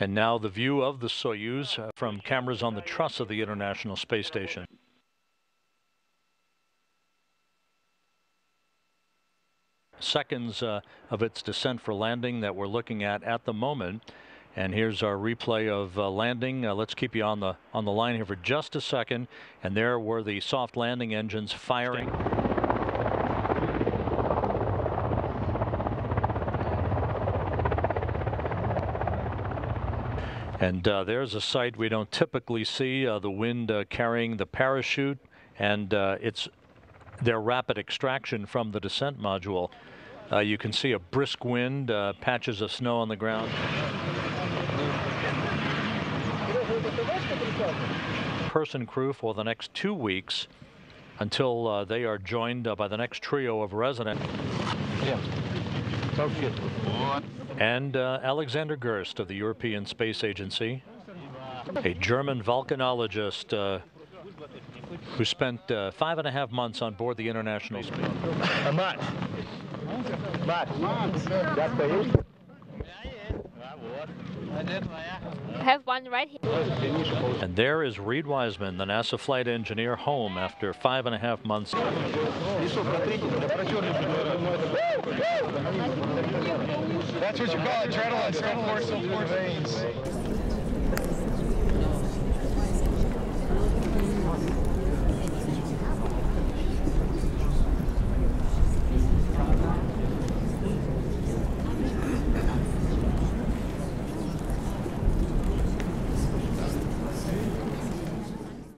And now the view of the Soyuz uh, from cameras on the truss of the International Space Station. Seconds uh, of its descent for landing that we're looking at at the moment. And here's our replay of uh, landing. Uh, let's keep you on the on the line here for just a second. And there were the soft landing engines firing. And uh, there's a sight we don't typically see, uh, the wind uh, carrying the parachute, and uh, it's their rapid extraction from the descent module. Uh, you can see a brisk wind, uh, patches of snow on the ground. Person crew for the next two weeks until they are joined by the next trio of residents. Yeah. And uh, Alexander Gerst of the European Space Agency, a German volcanologist uh, who spent uh, five and a half months on board the International Space. Matt. Matt. I have one right here. And there is Reid Wiseman, the NASA flight engineer, home after five and a half months. That's what you call adrenaline, full force, full force.